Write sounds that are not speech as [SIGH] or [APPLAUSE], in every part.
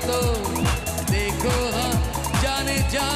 तो देखो हाँ जाने जा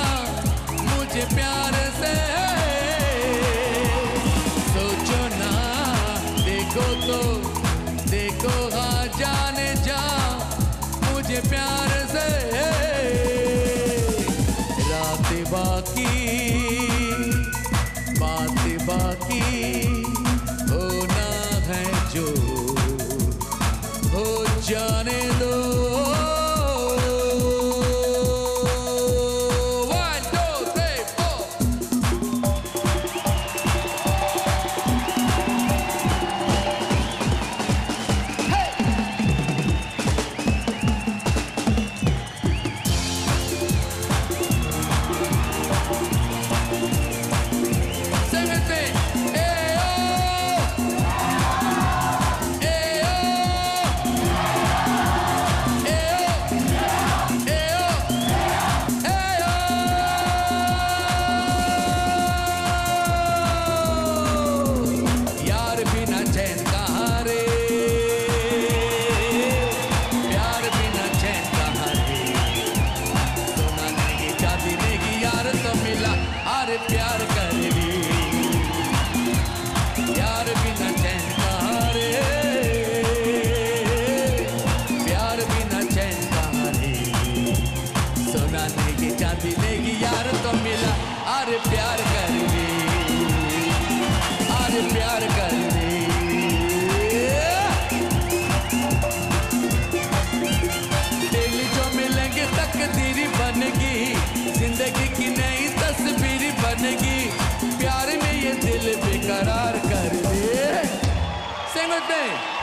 big.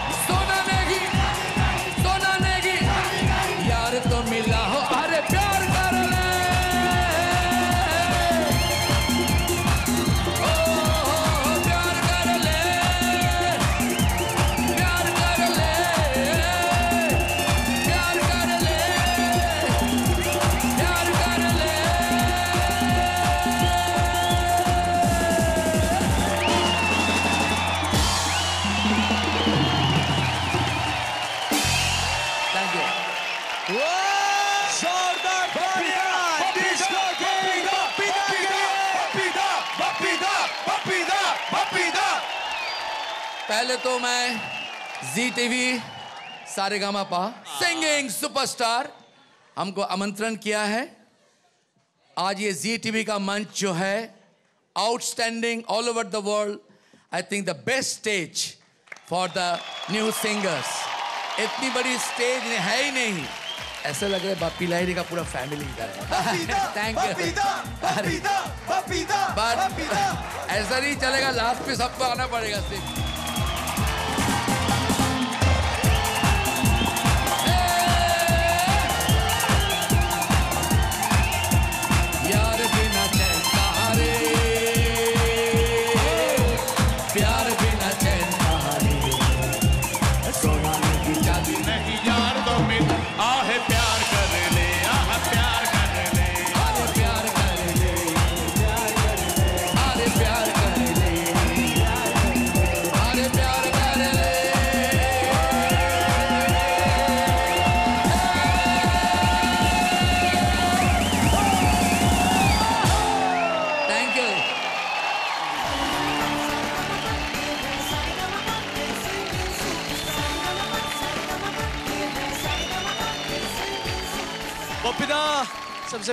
तो मैं Zee TV Sa Re Ga Ma Pa singing superstar. हमको आमंत्रण किया है। आज ये जी टीवी का मंच जो है outstanding all over the world I think the best stage for the new singers इतनी बड़ी स्टेज है ही नहीं। ऐसा लग रहा है बापी लाहिरी का पूरा फैमिली इधर है। थैंक यू [LAUGHS] [LAUGHS] [LAUGHS] ऐसा नहीं चलेगा लास्ट पे सबको आना पड़ेगा सिर्फ़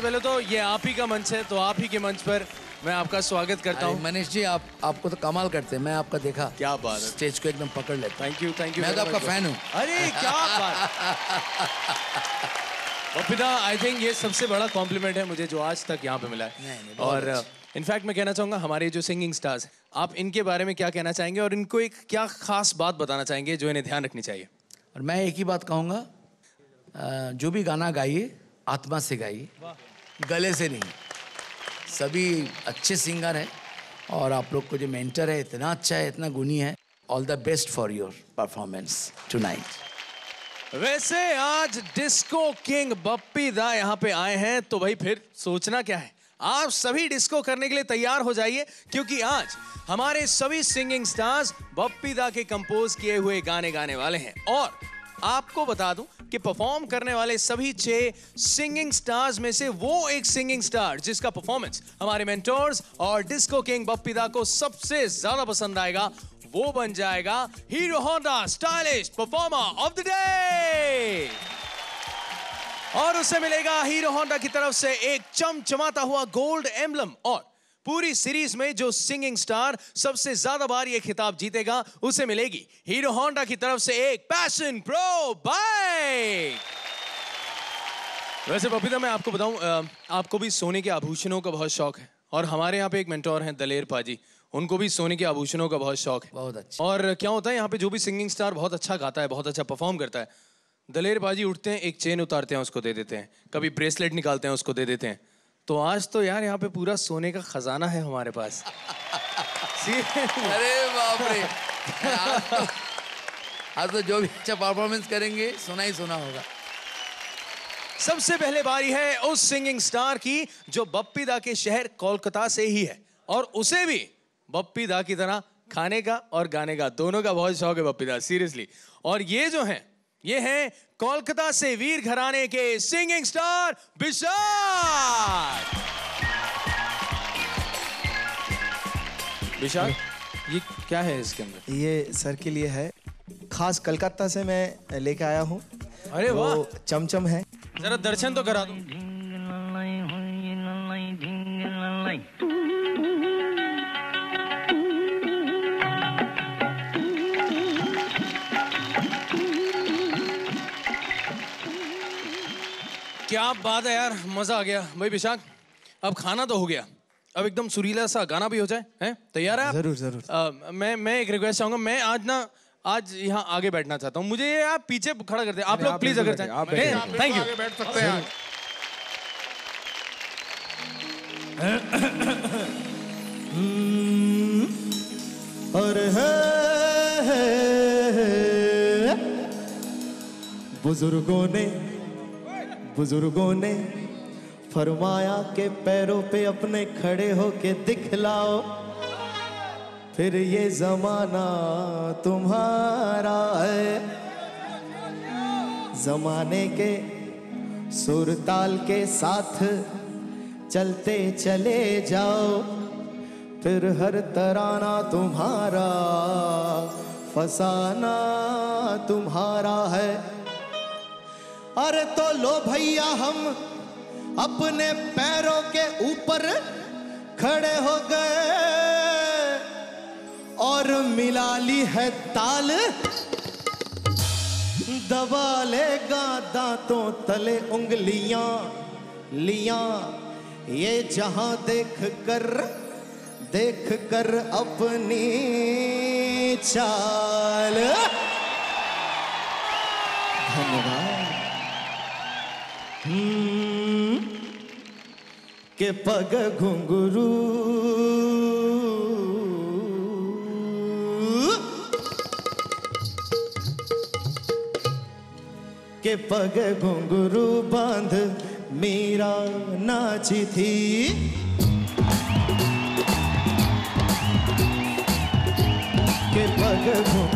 सबसे पहले तो ये आप ही का मंच है तो आप ही के मंच पर मैं आपका स्वागत करता हूँ। मनीष जी आप आपको तो कमाल करते हैं मैं आपका देखा। क्या बात है। स्टेज को एकदम पकड़ लेता थैंक यू थैंक यू मैं तो आपका फ़ैन हूँ। अरे क्या बात। [LAUGHS] पपिता आई थिंक ये सबसे बड़ा कॉम्प्लीमेंट है मुझे जो आज तक यहाँ पे मिला है। नहीं, बहुत और इनफैक्ट मैं कहना चाहूँगा हमारे जो सिंगिंग स्टार्स हैं आप इनके बारे में क्या कहना चाहेंगे और इनको एक क्या खास बात बताना चाहेंगे जो इन्हें ध्यान रखनी चाहिए? और मैं एक ही बात कहूँगा जो भी गाना गाइए आत्मा से गाइए। गले से नहीं। सभी अच्छे सिंगर हैं और आप लोग को जो मेंटर है, इतना अच्छा है, इतना गुनी है। All the best for your performance tonight वैसे आज डिस्को किंग बप्पी दा यहाँ पे आए हैं तो भाई फिर सोचना क्या है? आप सभी डिस्को करने के लिए तैयार हो जाइए, क्योंकि आज हमारे सभी सिंगिंग स्टार्स बप्पी दा के कंपोज किए हुए गाने गाने वाले हैं। और आपको बता दूँ कि परफॉर्म करने वाले सभी छह सिंगिंग स्टार्स में से वो एक सिंगिंग स्टार जिसका परफॉर्मेंस हमारे मेंटोर्स और डिस्को किंग बप्पी दा को सबसे ज़्यादा पसंद आएगा, वो बन जाएगा hero Honda stylish performer of the day और उसे मिलेगा हीरो होंडा की तरफ़ से एक चमचमाता हुआ गोल्ड एम्बलम और पूरी सीरीज़ में जो सिंगिंग स्टार सबसे ज़्यादा बार ये खिताब जीतेगा उसे मिलेगी हीरो होंडा की तरफ़ से एक पैशन प्रो बाइक। वैसे बबीता मैं आपको बताऊँ आपको भी सोने के आभूषणों का बहुत शौक है और हमारे यहाँ पे एक मेंटोर हैं दलेर पाजी उनको भी सोने के आभूषणों का बहुत शौक है। बहुत अच्छा। और क्या होता है यहाँ पे जो भी सिंगिंग स्टार बहुत अच्छा गाता है बहुत अच्छा परफॉर्म करता है दलेर बाजी उठते हैं एक चेन उतारते हैं उसको दे देते हैं कभी ब्रेसलेट निकालते हैं उसको दे देते हैं। तो आज तो यार यहाँ पे पूरा सोने का खजाना है हमारे पास। [LAUGHS] अरे बाप रे आज तो, आज तो जो भी अच्छा परफॉर्मेंस करेंगे सुना ही सुना होगा। सबसे पहले बारी है उस सिंगिंग स्टार की जो बप्पी दा के शहर कोलकाता से ही है। और उसे भी बप्पी दा की तरह खाने का और गाने का दोनों का बहुत शौक है बप्पी दा सीरियसली और ये जो है ये हैं कोलकाता से वीर घराने के सिंगिंग स्टार विशाल विशाल ये क्या है इसके अंदर? ये सर के लिए है। खास कलकत्ता से मैं लेके आया हूँ। अरे वो चमचम है। जरा दर्शन तो करा दो। क्या बात है यार मज़ा आ गया। भाई विशाख अब खाना तो हो गया। अब एकदम सुरीला सा गाना भी हो जाए हैं? तैयार है आप? ज़रूर, ज़रूर। अ, मैं मैं एक रिक्वेस्ट चाहूँगा मैं आज ना आज यहाँ आगे बैठना चाहता हूँ। मुझे ये आप पीछे खड़ा करते हैं आप लोग प्लीज़ अगर चाहें। थैंक यू बैठ सकते हैं और बुज़ुर्गों ने बुज़ुर्गों ने फरमाया के पैरों पे अपने खड़े होके दिखलाओ। फिर ये जमाना तुम्हारा है। जमाने के सुर ताल के साथ चलते चले जाओ। फिर हर तराना तुम्हारा, फसाना तुम्हारा है। अरे तो लो भैया हम अपने पैरों के ऊपर खड़े हो गए। और मिला ली है ताल। दबा लेगा दांतों तले उंगलियाँ, लिया। ये जहाँ देख कर देख कर अपनी चाल। धन्यवाद। के पग घुंघरू। के पग घुंघरू बाँध मीरा नाची थी। के पग घुंघरू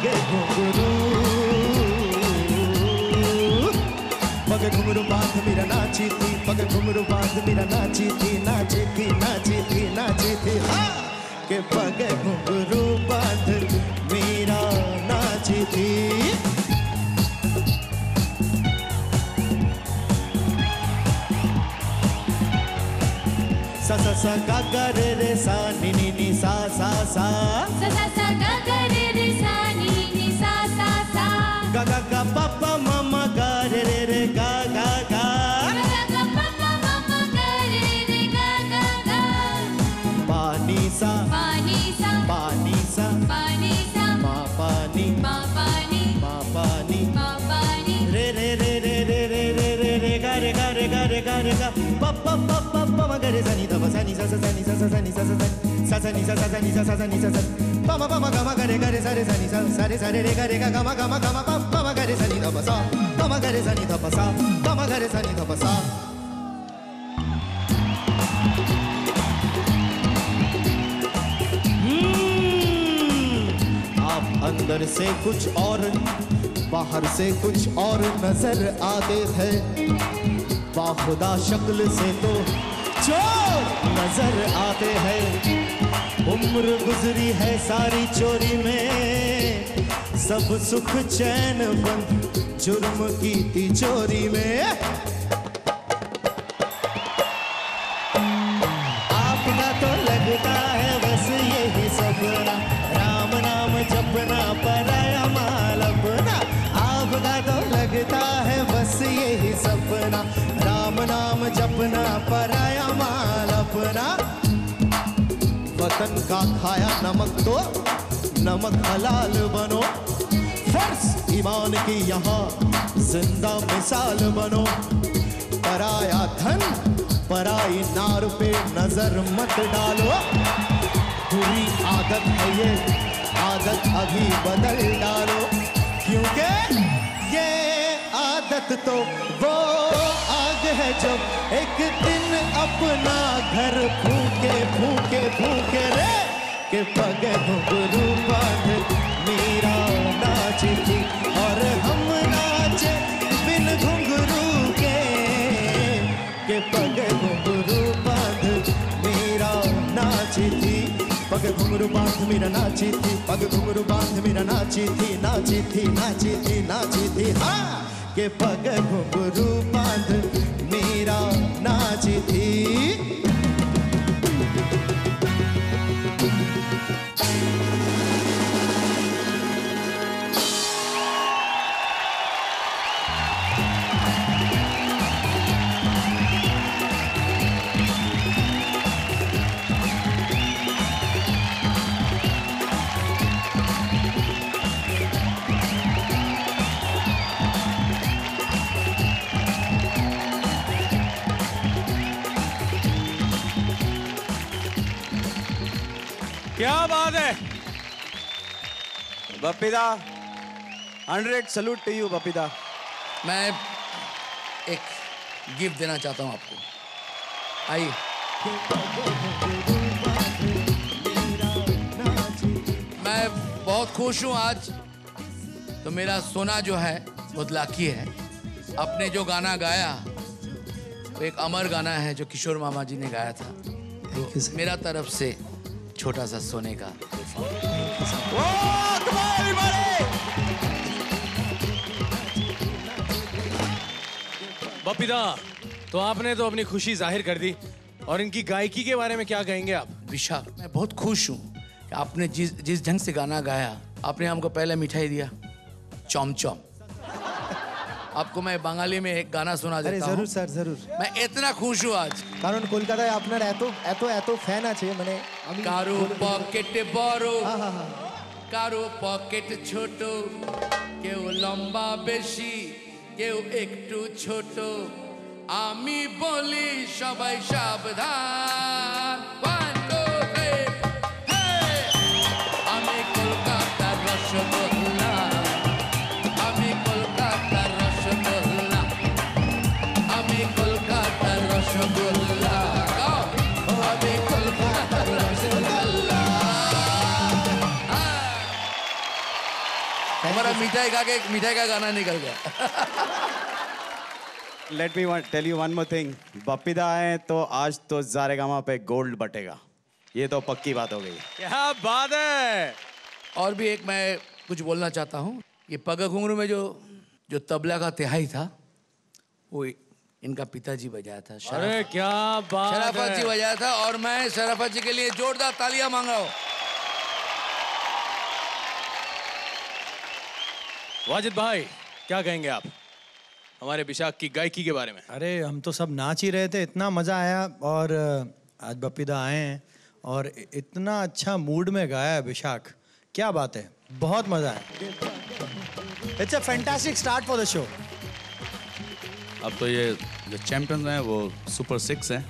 के पगे घुंघरू बाँध मेरा नाची थी, पग घुंघरू बाँध मेरा नाची थी नाची थी नाची थी नाची थी। हाँ! के पग घुंघरू बाँध मेरा नाची थी। सा सा सा गा रे रे, सा नी नी। sa sa sa sa sa ga ga re re sa ni ni sa sa sa ga ga ga pa pa ma ma ga re re re ga ga ga Pani sa, pani sa, pani sa, pani sa, ma pani, ma pani, ma pani, ma pani, re re re re re re re re ga re ga re ga re ga re ga, pa pa pa pa. ma gare re da fa sa sa sa sa sa sa sa sa sa sa sa ni sa sa sa sa sa sa sa sa pa ma pa ma ga ma ga re ga re sa re sa re sa re re ga re ga ga ma ga ma ga ma pa pa ma ga re da fa sa pa ma ga da fa sa pa ma ga da fa sa अंदर से कुछ और बाहर से कुछ और नज़र आते हैं बाखुदा शक्ल से तो चोर नज़र आते हैं। उम्र गुजरी है सारी चोरी में। सब सुख चैन बंद जुर्म की तिजोरी में। नमक तो नमक हलाल बनो। फ़र्ज़ ईमान की यहाँ ज़िंदा मिसाल बनो। पराया धन, पराई नार पे नज़र मत डालो। बुरी आदत है ये, आदत अभी बदल डालो। क्योंकि ये आदत तो वो आग है जो एक दिन अपना घर फूके फूके फूके रे। के पग घुंघरू बाँध मीरा नाची थी और हम नाचे बिन घुंघरू के। के पग घुंघरू बाँध मेरा नाची थी, पग घुंघरू बाँध मेरा नाची थी, पग घुंघरू बाँध मेरा नाची थी नाची थी नाची थी नाची थी। हाँ के पग घुंघरू बाँध Bappida hundred salute to you Bappida मैं एक गिफ्ट देना चाहता हूँ आपको। आइए। मैं बहुत खुश हूँ आज। तो मेरा सोना जो है बहुत लाकी है। आपने जो गाना गाया वो एक अमर गाना है जो किशोर मामा जी ने गाया था। तो मेरा तरफ़ से छोटा सा सोने का बपिदा तो आपने तो अपनी खुशी ज़ाहिर कर दी। और इनकी गायकी के बारे में क्या कहेंगे आप? विशाल मैं बहुत खुश हूँ आपने जिस जिस ढंग से गाना गाया आपने हमको पहले मिठाई दिया। चौम चौम। आपको मैं बंगाली में एक गाना सुना আরে देता জরুর हूँ স্যার জরুর मैं इतना खुश हूँ आज কারণ কলকাতায় আপনার এত এত এত ফ্যান আছে মানে আমি কারো পকেটে বড় আহা হা কারো পকেট ছোট কেউ লম্বা বেশি কেউ একটু ছোট আমি বলি সবাই সাবধান मिठाई खा के मिठाई का गाना निकल गया। Let me tell you one more thing Bappida आए तो आज तो जारेगामा पे गोल्ड बटेगा। ये तो पक्की बात हो गई। क्या बात है? और भी एक मैं कुछ बोलना चाहता हूँ। ये पग घुंगरू में जो जो तबला का तिहाई था वो इनका पिताजी बजाया था शराफ। अरे क्या बात शराफत जी बजाया था और मैं शराफत जी के लिए जोरदार तालियाँ मांग रहा हूँ। वाजिद भाई क्या कहेंगे आप? हमारे विशाख की गायकी के बारे में। अरे हम तो सब नाच ही रहे थे इतना मज़ा आया और आज बपीदा आए हैं और इतना अच्छा मूड में गाया है विशाख। क्या बात है बहुत मज़ा है। It's a fantastic start for the show अब तो ये जो चैंपियंस हैं वो सुपर सिक्स हैं।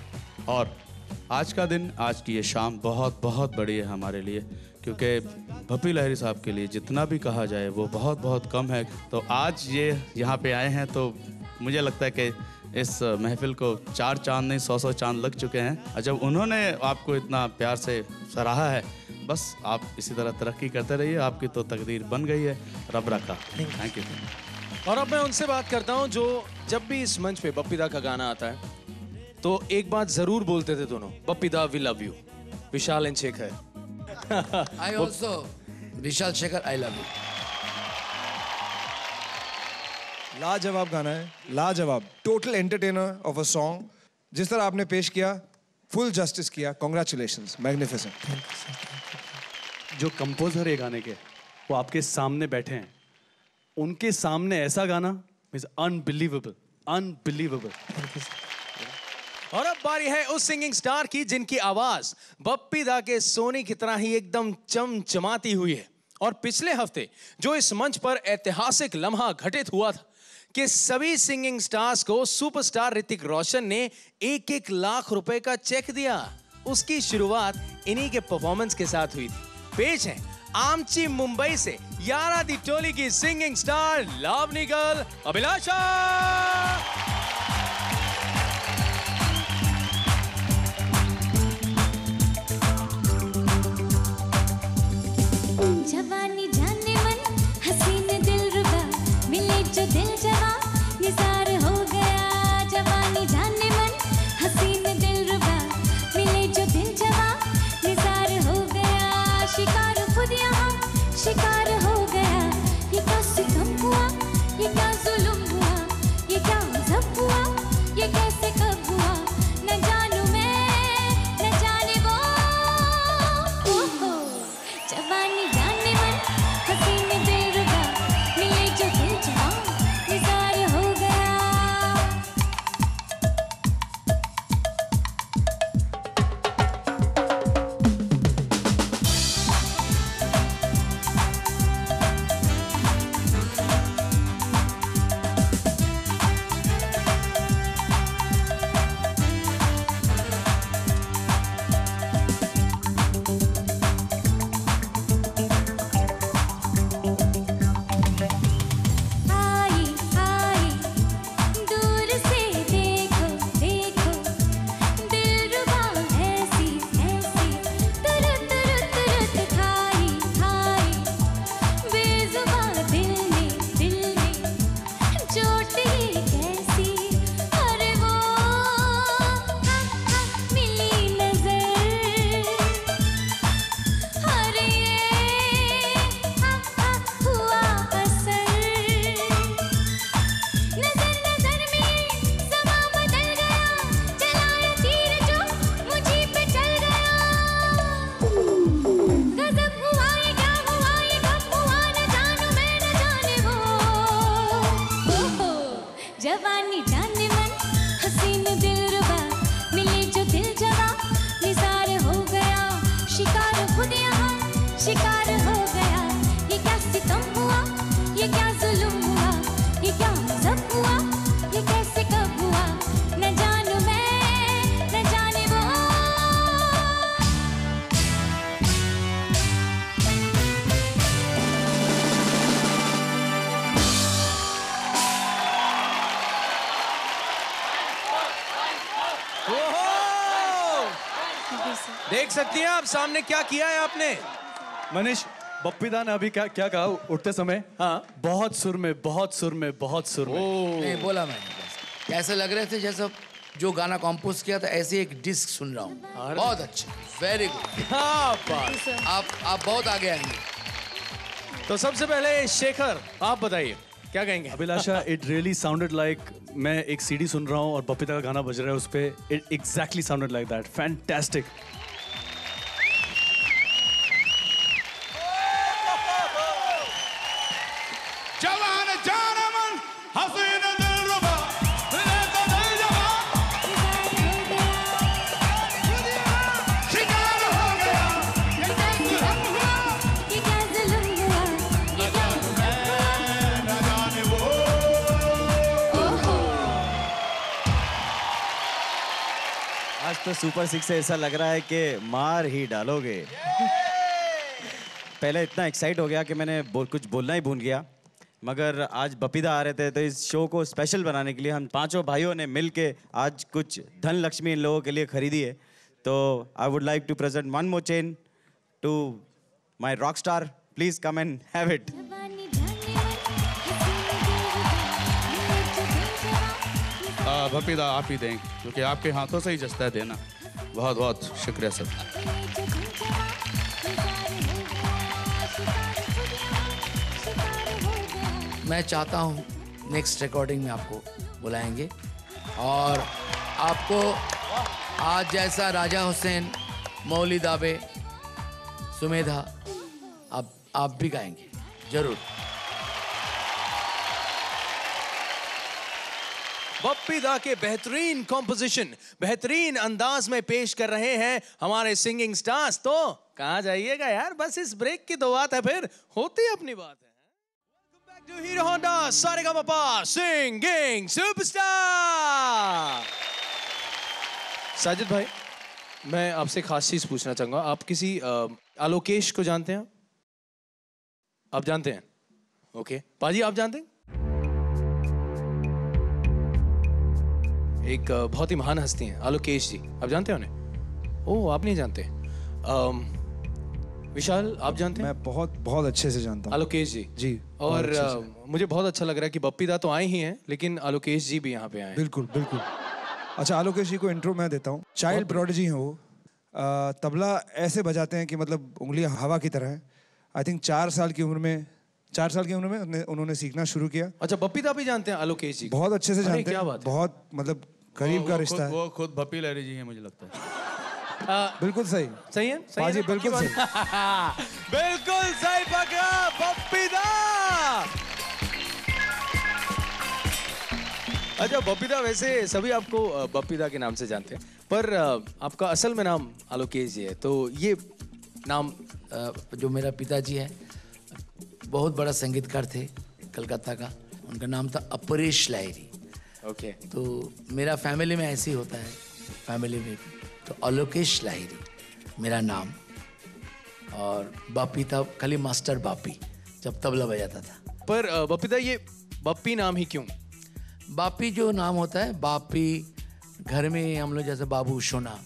और आज का दिन आज की ये शाम बहुत बहुत बड़ी है हमारे लिए। क्योंकि भपी लहरी साहब के लिए जितना भी कहा जाए वो बहुत बहुत कम है। तो आज ये यहाँ पे आए हैं तो मुझे लगता है कि इस महफिल को चार चाँद नहीं सौ सौ चाँद लग चुके हैं। और जब उन्होंने आपको इतना प्यार से सराहा है बस आप इसी तरह तरक्की करते रहिए आपकी तो तकदीर बन गई है। रब रखा। थैंक यू और अब मैं उनसे बात करता हूँ जो जब भी इस मंच पे बप्पीदा का गाना आता है तो एक बात ज़रूर बोलते थे दोनों Bappida we love you Vishal and Shekhar. I also Vishal Shekhar I love you लाजवाब गाना है लाजवाब। Total entertainer of a song जिस तरह आपने पेश किया फुल जस्टिस किया। कॉन्ग्रेचुलेशन मैग्निफिसेंट जो कंपोजर है गाने के वो आपके सामने बैठे हैं। उनके सामने ऐसा गाना इज़ अनबिलीवेबल अनबिलीवेबल और अब बारी है उस सिंगिंग स्टार की जिनकी आवाज़ बप्पी दा के सोने की तरह ही एकदम चमचमाती हुई है। और पिछले हफ़्ते जो इस मंच पर ऐतिहासिक लम्हा घटित हुआ था कि सभी सिंगिंग स्टार्स को सुपरस्टार ऋतिक रोशन ने एक एक लाख रुपए का चेक दिया। उसकी शुरुआत इन्हीं के परफॉर्मेंस के साथ हुई थी। पेश है आमची मुंबई से यारा दी टोली की singing star lovely girl Abhilasha. जवानी देख सकती हैं आप सामने क्या किया है आपने? मनीष बप्पीदा ने अभी क्या क्या कहा? उठते समय? हाँ। बहुत सुर में बहुत सुर में बहुत सुर में। नहीं बोला मैंने बस। ऐसे लग रहे थे जैसे जो गाना कंपोज किया था ऐसे एक डिस्क सुन रहा हूँ। बहुत अच्छा। वेरी गुड आप आप बहुत आगे आएँगे। तो सबसे पहले शेखर आप बताइए क्या कहेंगे? Abhilasha it really sounded like मैं एक सीडी सुन रहा हूँ और बप्पीदा का गाना बज रहा है उस पे। It exactly sounded like that fantastic तो सुपर सिक्स से ऐसा लग रहा है कि मार ही डालोगे। पहले इतना एक्साइट हो गया कि मैंने बोल, कुछ बोलना ही भूल गया। मगर आज बपीदा आ रहे थे तो इस शो को स्पेशल बनाने के लिए हम पाँचों भाइयों ने मिल के आज कुछ धन लक्ष्मी इन लोगों के लिए खरीदी है। तो I would like to present one more chain to my rock star please come and have it ah, Bappida आप ही दें क्योंकि आपके हाथों से ही जस्ता है देना। बहुत बहुत शुक्रिया सर। हो हो मैं चाहता हूँ नेक्स्ट रिकॉर्डिंग में आपको बुलाएँगे और आपको आज जैसा राजा हुसैन मौली दाबे सुमेधा आप आप भी गाएँगे ज़रूर। बप्पी दा के बेहतरीन कॉम्पोजिशन बेहतरीन अंदाज में पेश कर रहे हैं हमारे सिंगिंग स्टार्स तो कहा जाइएगा यार? बस इस ब्रेक की तो बात है, फिर होती अपनी बात। है to hero Honda singing superstar Sajid भाई, मैं आपसे खास चीज़ पूछना चाहूँगा। आप किसी आलोकेश को जानते हैं? आप जानते हैं? ओके। पाजी, आप जानते हैं? एक बहुत ही महान हस्ती हैं आलोकेश जी। आप जानते हैं उन्हें? ओह आप नहीं जानते। अम, विशाल आप जानते हैं? मैं बहुत बहुत अच्छे से जानता हूँ। आलोकेश जी। जी और से। मुझे बहुत अच्छा लग रहा है कि बप्पी दा तो आए ही हैं लेकिन आलोकेश जी भी यहाँ पे आए बिल्कुल बिल्कुल। अच्छा आलोकेश जी को इंट्रो मैं देता हूँ। चाइल्ड प्रोडिजी हैं वो। तबला ऐसे बजाते हैं कि मतलब उंगलियाँ हवा की तरह है। आई थिंक चार साल की उम्र में चार साल की उम्र में उन्होंने- उन्होंने सीखना शुरू किया। अच्छा बप्पी दा भी जानते हैं आलोकेश जी बहुत अच्छे से जानते हैं। बहुत मतलब करीब का रिश्ता है। वो खुद भपी लहरी जी हैं मुझे लगता है। बिल्कुल सही। सही है? सही है ना? बिल्कुल सही। [LAUGHS] बिल्कुल सही पकड़ा बप्पी दा! अच्छा बप्पीदा वैसे सभी आपको बप्पीदा के नाम से जानते हैं। पर आपका असल में नाम आलोकेश जी है। तो ये नाम जो मेरा पिताजी है बहुत बड़ा संगीतकार थे कलकत्ता का। उनका नाम था अपरेश लाहिरी। ओके। okay. तो मेरा फैमिली में ऐसे ही होता है फैमिली में तो अलोकेश लाहिरी मेरा नाम। और बापी था खाली मास्टर बापी जब तबला बजाता था। पर बप्पीदा ये बप्पी नाम ही क्यों? बापी जो नाम होता है बापी घर में हम लोग जैसे बाबू सोना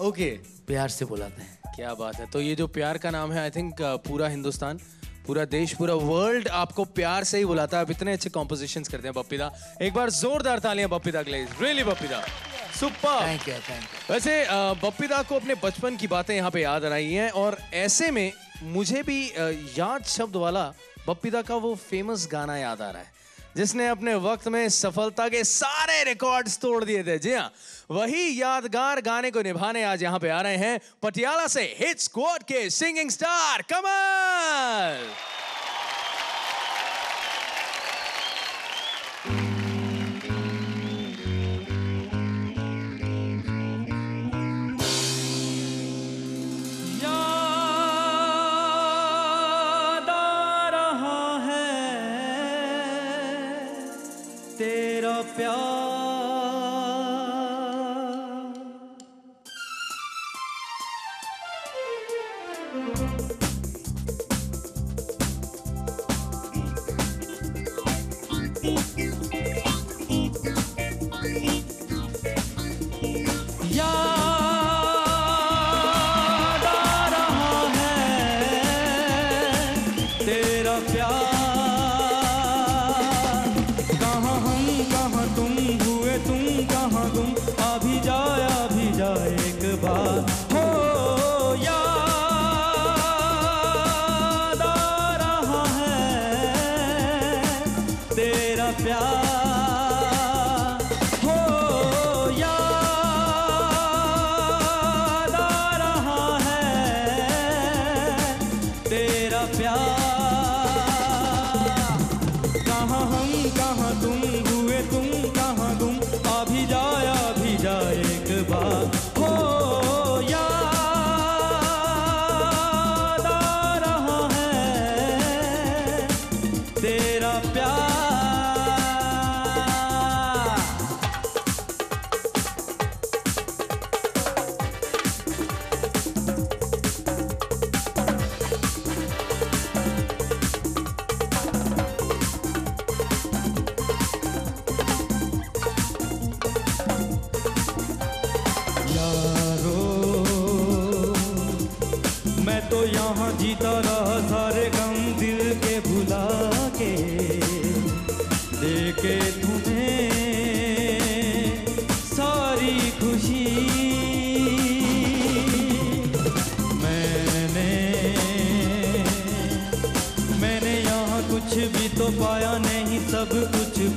ओके। okay. प्यार से बुलाते हैं। क्या बात है। तो ये जो प्यार का नाम है आई थिंक पूरा हिंदुस्तान पूरा देश पूरा वर्ल्ड आपको प्यार से ही बुलाता है। आप इतने अच्छे कॉम्पोजिशन करते हैं बप्पीदा एक बार जोरदार तालियाँ बप्पीदा के लिए। Really Bappida super thank you thank you वैसे बपीदा बप्पीदा को अपने बचपन की बातें यहाँ पे याद आई रही हैं और ऐसे में मुझे भी याद शब्द वाला बप्पीदा का वो फ़ेमस गाना याद आ रहा है। जिसने अपने वक्त में सफलता के सारे रिकॉर्ड्स तोड़ दिए थे। जी हाँ वही यादगार गाने को निभाने आज यहाँ पे आ रहे हैं। पटियाला से हिट स्क्वाड के सिंगिंग स्टार कमल!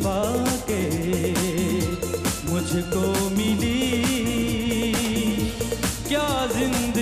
कुछ पाके मुझको मिली। क्या ज़िंदगी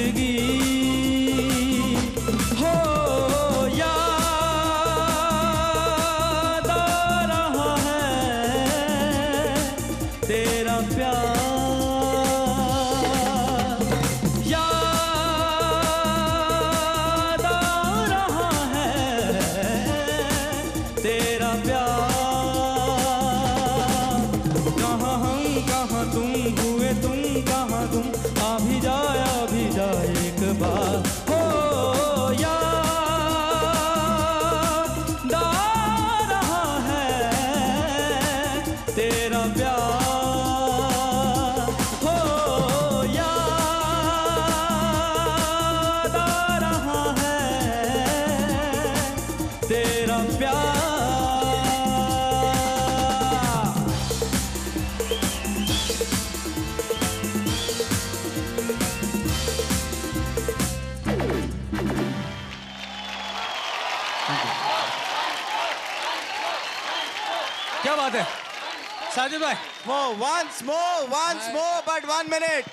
once more, once I... more, but one minute.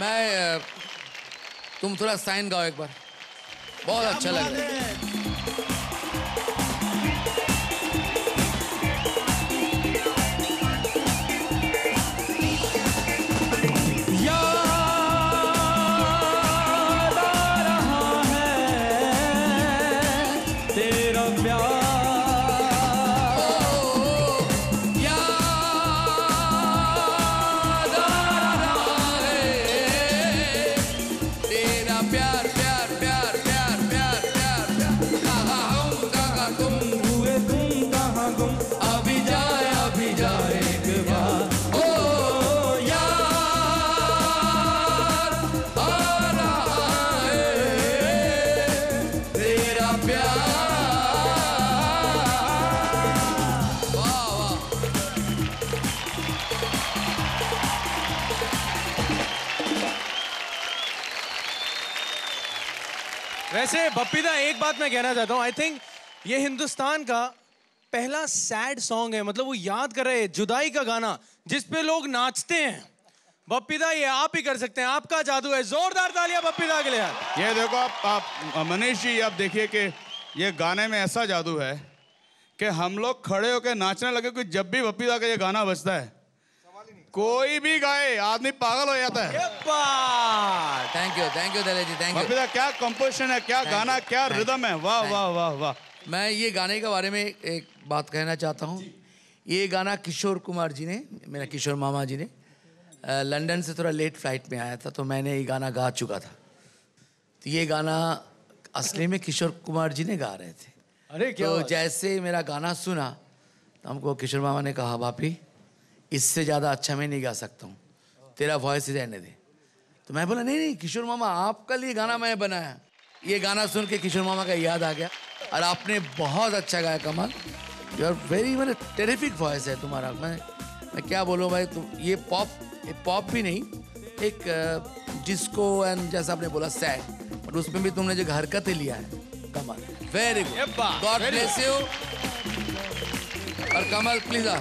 मैं अ, तुम थोड़ा साइन गाओ एक बार बहुत अच्छा लग रहा है वैसे बप्पीदा एक बात मैं कहना चाहता हूँ आई थिंक ये हिंदुस्तान का पहला सैड सॉन्ग है। मतलब वो याद कर रहे हैं जुदाई का गाना जिस पे लोग नाचते हैं। बप्पीदा ये आप ही कर सकते हैं। आपका जादू है। जोरदार तालियाँ बप्पीदा के लिए ये देखो आप, आप मनीष जी आप देखिए कि ये गाने में ऐसा जादू है कि हम लोग खड़े होकर नाचने लगे कि जब भी बप्पीदा का ये गाना बजता है कोई भी गाए आदमी पागल हो जाता है। Thank you thank you Daler ji thank you क्या कंपोजिशन है क्या गाना क्या रिदम है? वाह वाह वाह वाह। मैं ये गाने के बारे में एक बात कहना चाहता हूँ। ये गाना किशोर कुमार जी ने मेरा किशोर मामा जी ने लंदन से थोड़ा लेट फ़्लाइट में आया था तो मैंने ये गाना गा चुका था। तो ये गाना असली में किशोर कुमार जी ने गा रहे थे। अरे क्या तो जैसे मेरा गाना सुना तो हमको किशोर मामा ने कहा बापी इससे ज़्यादा अच्छा मैं नहीं गा सकता हूँ। तेरा वॉइस ही रहने दे। तो मैं बोला नहीं नहीं किशोर मामा आपका लिए गाना मैं बनाया ये गाना सुन के किशोर मामा का याद आ गया। और आपने बहुत अच्छा गाया कमाल। यू आर वेरी मैंने टेरिफिक वॉइस है तुम्हारा। मैं मैं क्या बोलूँ भाई तुम ये पॉप पॉप भी नहीं एक जिसको एंड जैसा आपने बोला सैड बट उसमें भी तुमने जो हरकतें लिया है कमाल। Very good God bless you और कमल प्लीज़ आ।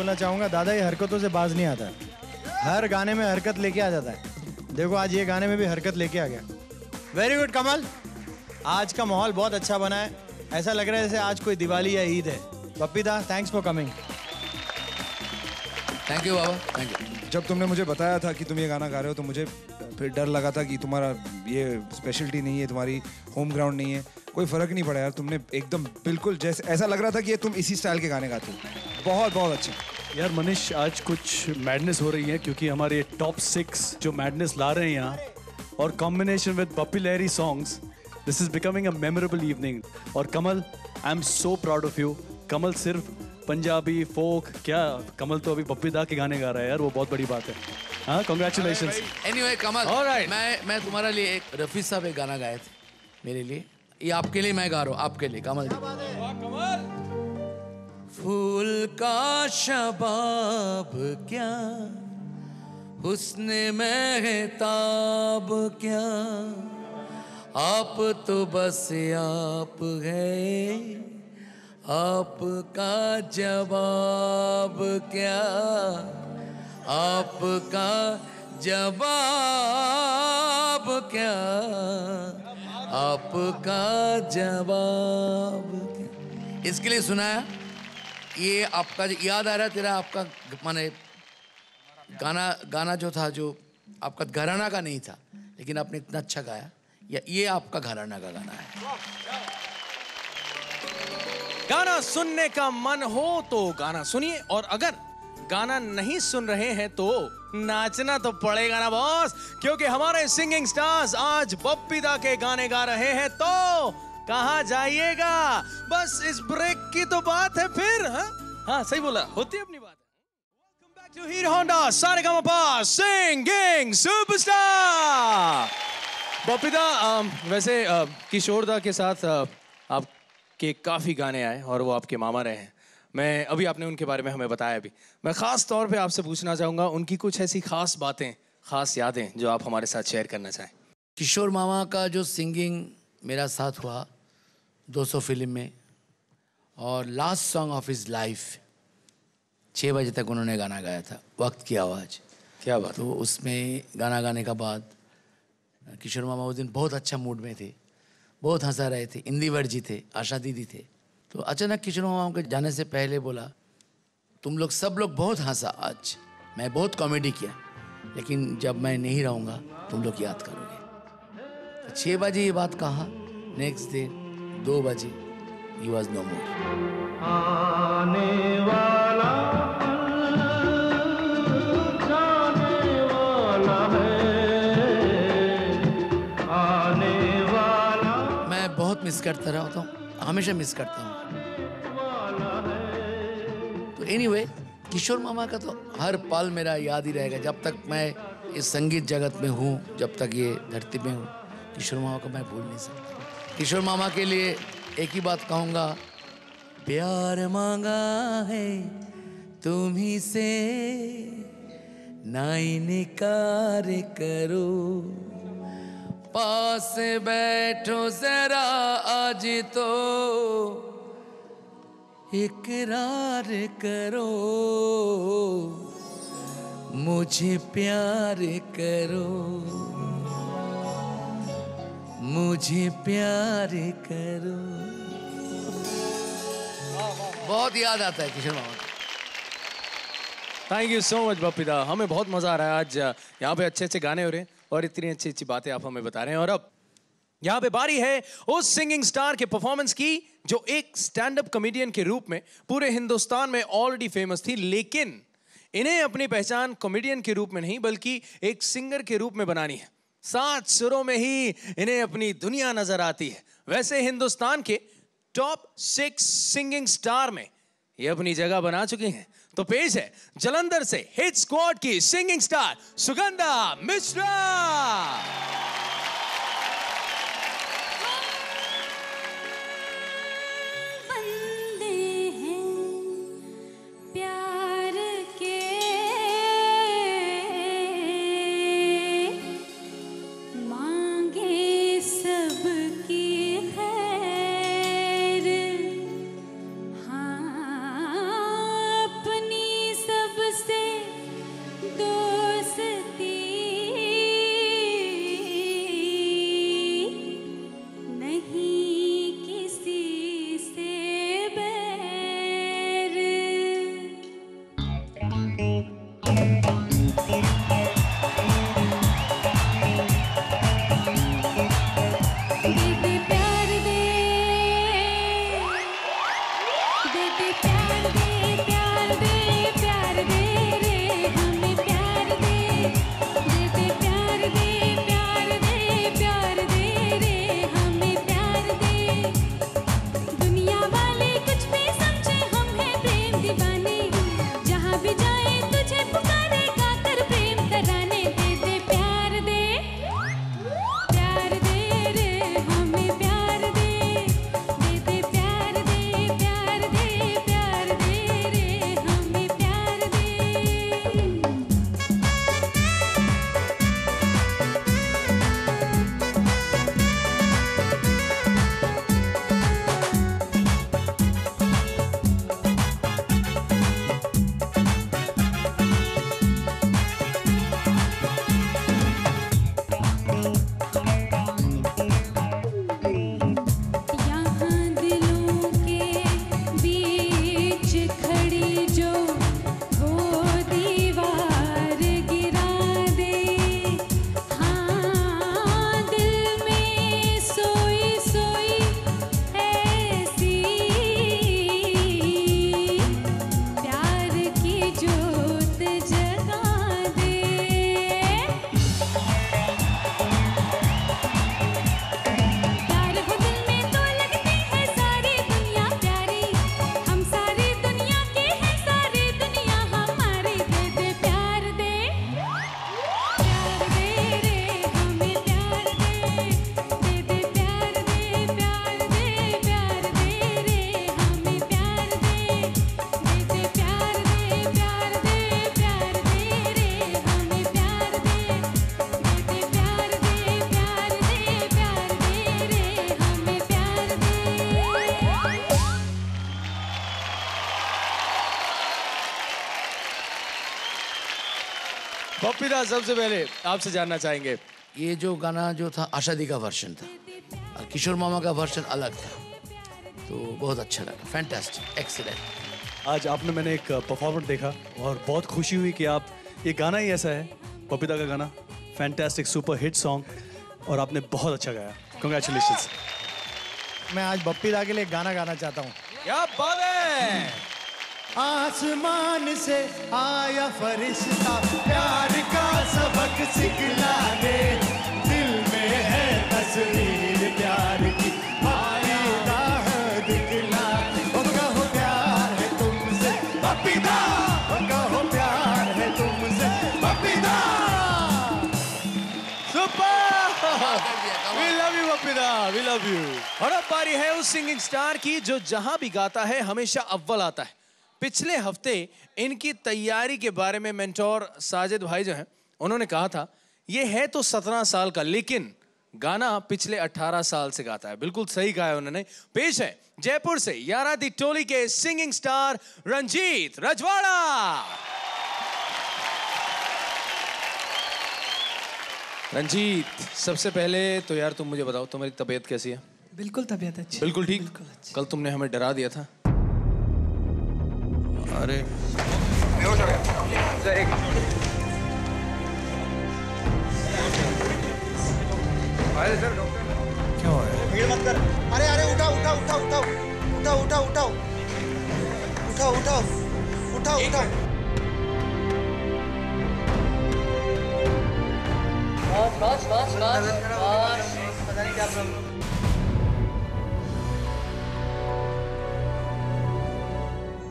बोलना चाहूँगा दादा ये हरकतों से बाज नहीं आता। हर गाने में हरकत लेके आ जाता है। देखो आज ये गाने में भी हरकत लेके आ गया। Very good Kamal. आज का माहौल बहुत अच्छा बना है। ऐसा लग रहा है जैसे आज कोई दिवाली या ईद है। Bappi da thanks for coming thank you Baba. Thank you जब तुमने मुझे बताया था कि तुम ये गाना गा रहे हो तो मुझे फिर डर लगा था कि तुम्हारा ये स्पेशलिटी नहीं है तुम्हारी होम ग्राउंड नहीं है। कोई फ़र्क नहीं पड़ा यार तुमने एकदम बिल्कुल जैसे ऐसा लग रहा था कि ये तुम इसी स्टाइल के गाने गाते हो। बहुत बहुत अच्छे। यार मनीष आज कुछ मैडनेस हो रही है क्योंकि हमारे टॉप सिक्स जो मैडनेस ला रहे हैं यहाँ और combination with Bappi Lahiri songs this is becoming a memorable evening और Kamal I am so proud of you Kamal सिर्फ़ पंजाबी फोक क्या? कमल तो अभी पप्पी दा के गाने गा रहा है यार वो बहुत बड़ी बात है। हाँ कॉन्ग्रेचुलेशन एनीवे कमल Alright. मैं मैं तुम्हारे लिए एक रफी साहब एक गाना गाए थे मेरे लिए। ये आपके लिए मैं गा रहा हूँ आपके लिए कमल जी। फूल का शबाब क्या? हुस्न महताब क्या? आप तो बस आप है। आपका जवाब क्या? आपका जवाब क्या? आपका जवाब क्या? इसके लिए सुनाया? ये आपका याद आ रहा तेरा आपका माने गाना गाना जो था, जो आपका घराना का नहीं था, लेकिन आपने इतना अच्छा गाया, या ये आपका घराना का गाना है? गाना सुनने का मन हो तो गाना सुनिए, और अगर गाना नहीं सुन रहे हैं तो नाचना तो पड़ेगा ना बॉस, क्योंकि हमारे सिंगिंग स्टार्स आज बप्पीदा के गाने गा रहे हैं तो कहा जाइएगा? बस इस ब्रेक की तो बात है फिर हाँ? हाँ सही बोला। होती है अपनी बात। हीरो होंडा सारे का सिंगिंग सुपरस्टार बप्पीदा वैसे अ, किशोर दा के साथ आपके काफ़ी गाने आए और वो आपके मामा रहे हैं। मैं अभी आपने उनके बारे में हमें बताया अभी मैं ख़ास तौर पे आपसे पूछना चाहूँगा उनकी कुछ ऐसी खास बातें खास यादें जो आप हमारे साथ शेयर करना चाहें। किशोर मामा का जो सिंगिंग मेरा साथ हुआ 200 फ़िल्म में और last song of his life छः बजे तक उन्होंने गाना गाया था वक्त की आवाज़। क्या बात। तो उसमें गाना गाने का बाद किशोर मामा उस दिन बहुत अच्छा मूड में थे बहुत हंसा रहे थे इंदिवर जी थे आशा दीदी थे। तो अचानक किशोर मामा के जाने से पहले बोला तुम लोग सब लोग बहुत हंसा आज मैं बहुत कॉमेडी किया लेकिन जब मैं नहीं रहूँगा तुम लोग याद करोगे। तो छः बजे ये बात कहा। नेक्स्ट डे दो बजे ही वॉज़ नो मोर आने वाला बहुत मिस करता रहता हूँ हमेशा मिस करता हूँ। तो एनीवे anyway, किशोर मामा का तो हर पल मेरा याद ही रहेगा जब तक मैं इस संगीत जगत में हूँ जब तक ये धरती में हूँ। किशोर मामा को मैं भूल नहीं सकता। किशोर मामा के लिए एक ही बात कहूँगा, प्यार मांगा है तुम ही से ना इनकार करो। पास बैठो जरा आज तो इकरार करो। मुझे प्यार करो। मुझे प्यार करो। बहुत याद आता है किशोर मामा thank you so much Bappida हमें बहुत मज़ा आ रहा है आज यहाँ पे अच्छे अच्छे गाने हो रहे हैं और इतनी अच्छी अच्छी बातें आप हमें बता रहे हैं। और अब यहाँ पे बारी है उस सिंगिंग स्टार के परफॉर्मेंस की जो एक स्टैंड अप कॉमेडियन के रूप में पूरे हिंदुस्तान में ऑलरेडी फ़ेमस थी लेकिन इन्हें अपनी पहचान कॉमेडियन के रूप में नहीं बल्कि एक सिंगर के रूप में बनानी है। सात सुरों में ही इन्हें अपनी दुनिया नज़र आती है। वैसे हिंदुस्तान के टॉप सिक्स सिंगिंग स्टार में ये अपनी जगह बना चुकी हैं। तो पेश है जलंधर से हिट स्क्वाड की सिंगिंग स्टार सुगंधा मिश्रा। सबसे पहले आपसे जानना चाहेंगे। ये जो गाना जो था आशादी का वर्जन था और किशोर मामा का वर्जन अलग था। तो बहुत अच्छा लगा। फैंटास्टिक एक्सीलेंट आज आपने मैंने एक परफॉर्मेंस देखा और बहुत खुशी हुई कि आप ये गाना ही ऐसा है बबीता का गाना फैंटास्टिक सुपर हिट सॉन्ग और आपने बहुत अच्छा गाया। कंग्रेचुलेशन मैं आज बप्पी दा के लिए गाना गाना चाहता हूँ। क्या बात है! आसमान से आया फरिश्ता, प्यार का सबक सिखलाने। दिल में है तस्वीर प्यार की है दिखला कहो, प्यार है तुमसे ओ कहो, प्यार है तुमसे वी लव यू और अब है उस सिंगिंग स्टार की जो जहाँ भी गाता है, हमेशा अव्वल आता है। पिछले हफ़्ते इनकी तैयारी के बारे में मेंटोर साजिद भाई जो हैं उन्होंने कहा था ये है तो सत्रह साल का लेकिन गाना पिछले 18 साल से गाता है। बिल्कुल सही कहा है उन्होंने। पेश है जयपुर से यारा दी टोली के सिंगिंग स्टार रंजीत रजवाड़ा। रंजीत सबसे पहले तो यार तुम मुझे बताओ तुम्हारी तबीयत कैसी है? बिल्कुल तबीयत अच्छी बिल्कुल ठीक? कल तुमने हमें डरा दिया था? अरे। क्या हुआ है? भीड़ मत कर। अरे अरे उठाओ उठाओ उठाओ उठाओ। उठाओ उठाओ उठाओ। उठाओ उठाओ। उठाओ उठाओ।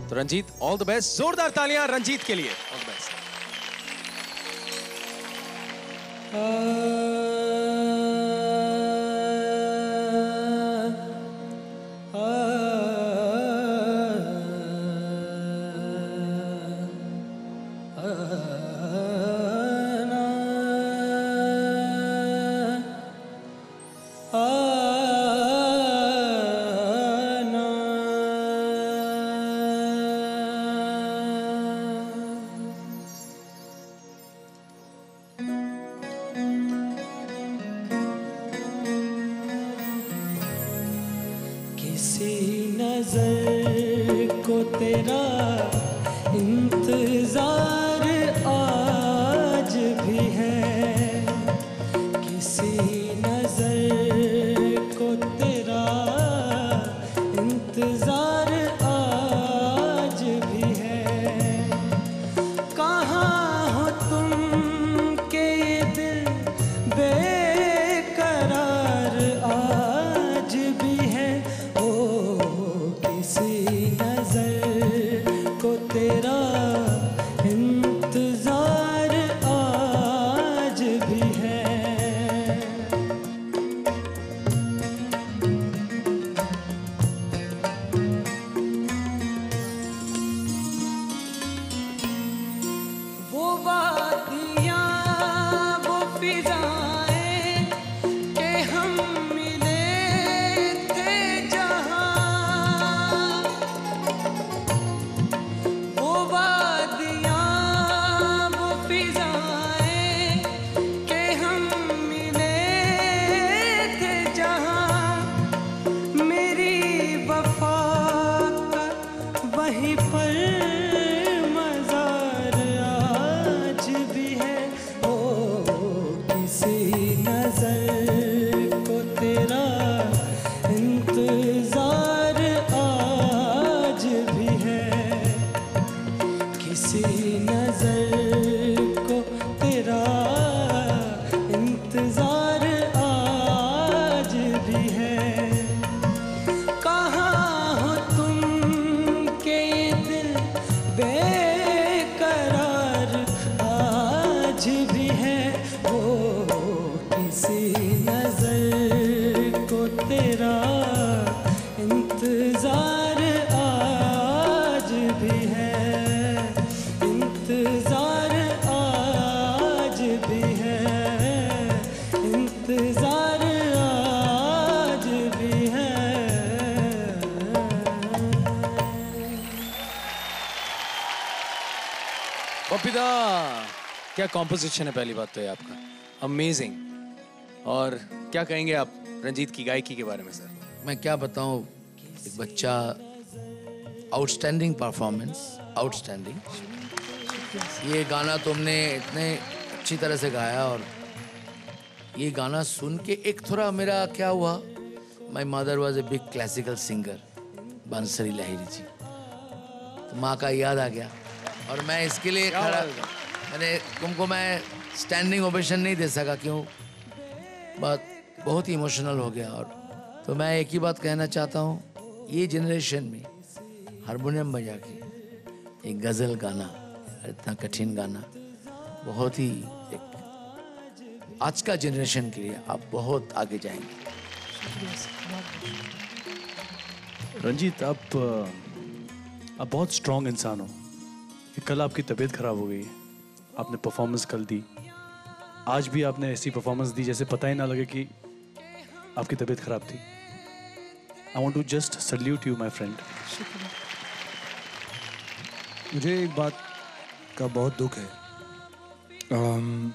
तो रंजीत ऑल द बेस्ट जोरदार तालियाँ रंजीत के लिए. ऑल द बेस्ट कॉम्पोजिशन है पहली बात तो ये आपका। अमेजिंग और क्या कहेंगे आप रंजीत की गायकी के बारे में सर? मैं क्या बताऊँ? एक बच्चा आउटस्टैंडिंग परफॉर्मेंस आउटस्टैंडिंग ये गाना तुमने इतने अच्छी तरह से गाया और ये गाना सुन के एक थोड़ा मेरा क्या हुआ? My mother was a big classical singer Bansuri Lahiri ji. तो माँ का याद आ गया। और मैं इसके लिए खड़ा मैंने तुमको मैं स्टैंडिंग ओवेशन नहीं दे सका क्यों? बात बहुत ही इमोशनल हो गया और तो मैं एक ही बात कहना चाहता हूँ, ये जनरेशन में हारमोनियम बजा के एक गज़ल गाना, इतना कठिन गाना, बहुत ही एक आज का जनरेशन के लिए आप बहुत आगे जाएँगे। रंजीत, आप आप बहुत स्ट्रांग इंसान हो। कल आपकी तबीयत खराब हो गई आपने परफॉर्मेंस कल दी। आज भी आपने ऐसी परफॉर्मेंस दी जैसे पता ही ना लगे कि आपकी तबीयत खराब थी। I want to just salute you my friend मुझे एक बात का बहुत दुख है। अम,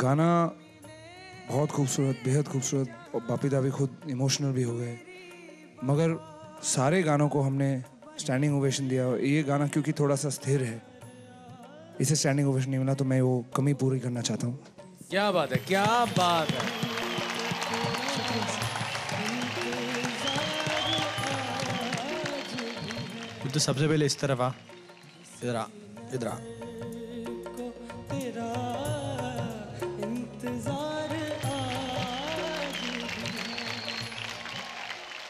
गाना बहुत खूबसूरत बेहद खूबसूरत और बापीदा भी खुद इमोशनल भी हो गए। मगर सारे गानों को हमने स्टैंडिंग ओवेशन दिया और ये गाना क्योंकि थोड़ा सा स्थिर है। इसे स्टैंडिंग ओवेशन नहीं मिला तो मैं वो कमी पूरी करना चाहता हूँ। क्या बात है क्या बात है। तो सबसे पहले इस तरफ़ आ। इधर आ इधर आ।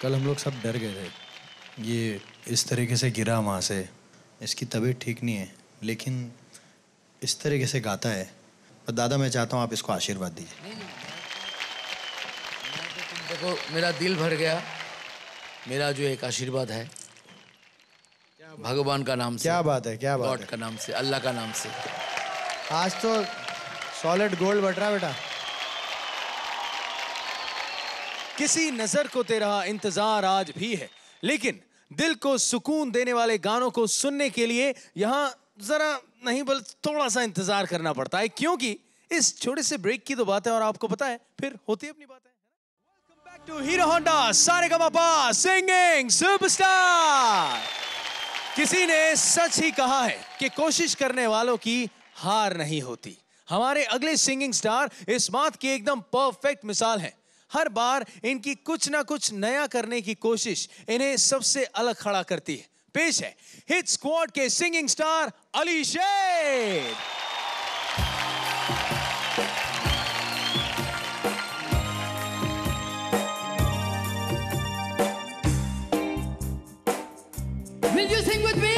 कल हम लोग सब डर गए थे। ये इस तरीके से गिरा वहाँ से। इसकी तबीयत ठीक नहीं है लेकिन इस तरीके से गाता है। और दादा मैं चाहता हूँ आप इसको आशीर्वाद दीजिए। देखो मेरा दिल भर गया। मेरा जो एक आशीर्वाद है भगवान का नाम से क्या बात है क्या बात गॉड का नाम से अल्लाह का नाम से। आज तो सॉलिड गोल्ड बट रहा बेटा। किसी नज़र को तेरा इंतज़ार आज भी है लेकिन दिल को सुकून देने वाले गानों को सुनने के लिए यहाँ जरा नहीं, बल थोड़ा सा इंतज़ार करना पड़ता है, क्योंकि इस छोटे से ब्रेक की तो बात है और आपको पता है, फिर होती अपनी बात, है सिंगिंग सुपरस्टार किसी ने सच ही कहा है कि कोशिश करने वालों की हार नहीं होती। हमारे अगले सिंगिंग स्टार इस बात की एकदम परफेक्ट मिसाल है। हर बार इनकी कुछ ना कुछ नया करने की कोशिश इन्हें सबसे अलग खड़ा करती है। पेश है हिट स्क्वाड के singing star Ali Shaikh Will you sing with me?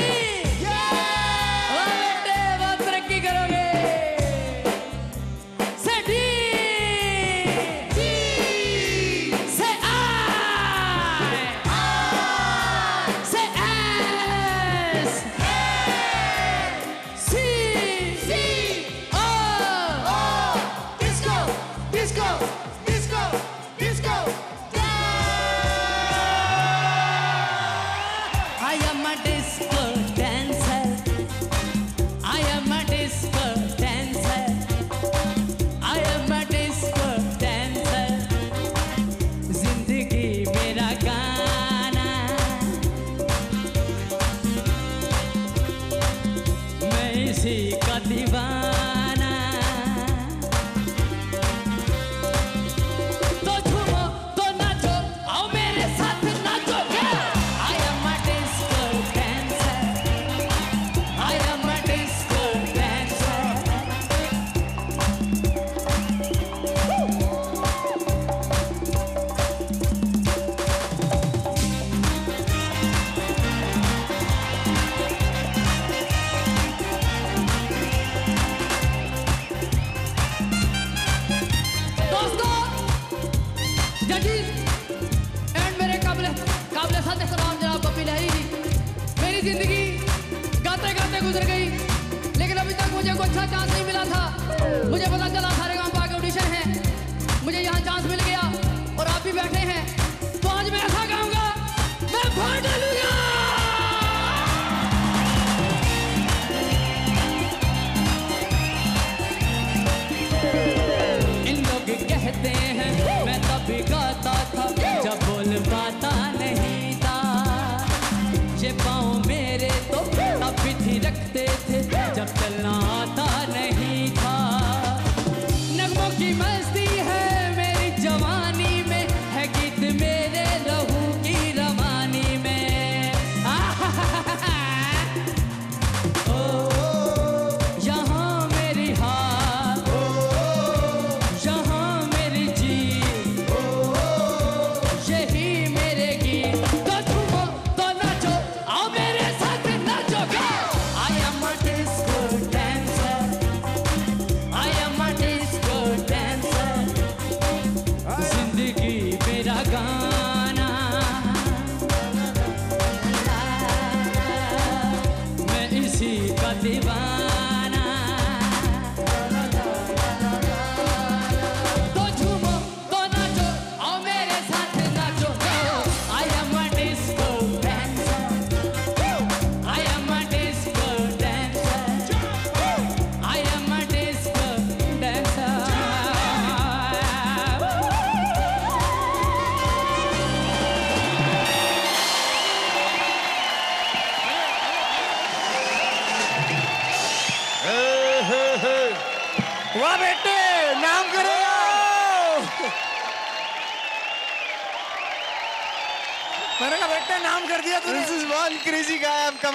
मैं इसी का दीवाना।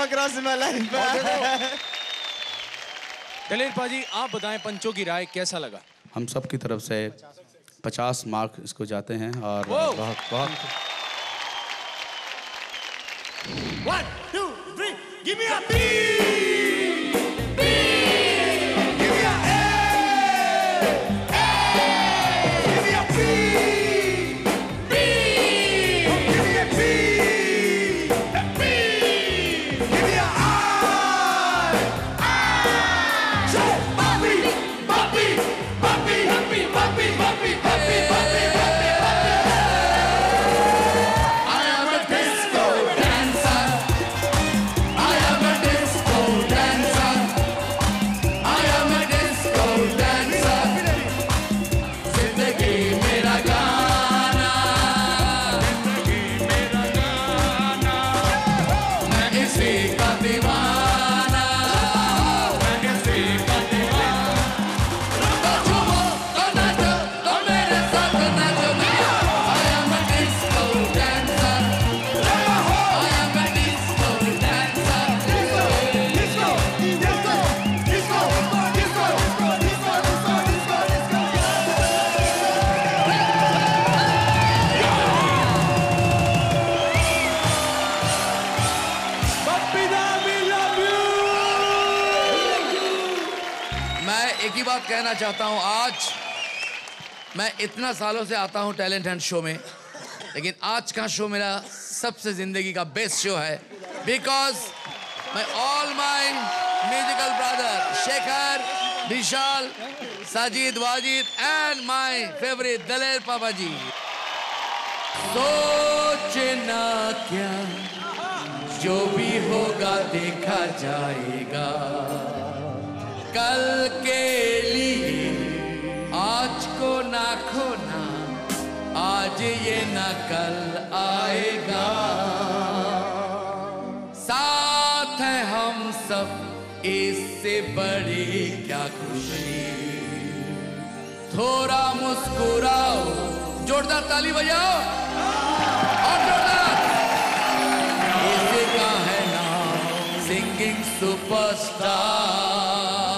Across in my life. दलेर पाजी आप बताएँ पंचों की राय कैसा लगा हम सब की तरफ़ से 50 मार्क इसको जाते हैं और बहुत बहुत One, two, three, give me a B. कहना चाहता हूँ, आज मैं इतना सालों से आता हूँ टैलेंट हंट शो में, लेकिन आज का शो मेरा सबसे ज़िंदगी का बेस्ट शो है because my all my musical brother Shekhar Vishal Sajid Wajid and my favourite Daler पापा जी सोचना क्या, जो भी होगा देखा जाएगा। कल के लिए आज को ना खोना, आज ये ना कल आएगा। साथ है हम सब, इससे बड़ी क्या खुशी। थोड़ा मुस्कुराओ। जोरदार ताली बजाओ। और जोरदार। है नाम, सिंगिंग सुपरस्टार।